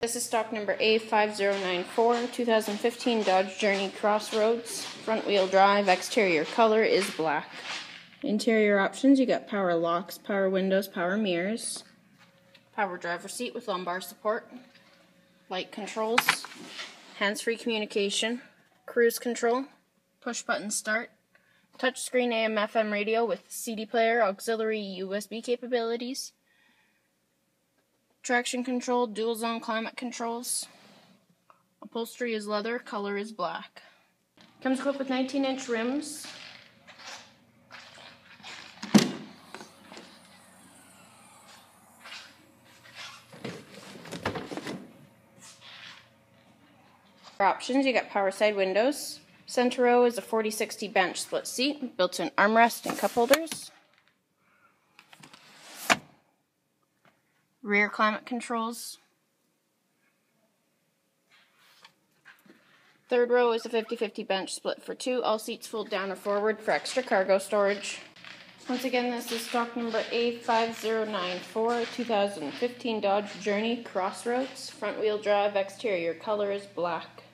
This is stock number A5094, 2015 Dodge Journey Crossroads. Front wheel drive, exterior color is black. Interior options you got power locks, power windows, power mirrors, power driver seat with lumbar support, light controls, hands free communication, cruise control, push button start, touchscreen AM FM radio with CD player, auxiliary USB capabilities Traction control, dual zone climate controls. Upholstery is leather, color is black. Comes equipped with 19 inch rims. For options, you got power side windows. Center row is a 4060 bench split seat, built-in armrest and cup holders. Rear climate controls. Third row is a 50-50 bench split for two. All seats fold down or forward for extra cargo storage. Once again, this is stock number A5094, 2015 Dodge Journey Crossroads. Front wheel drive, exterior color is black.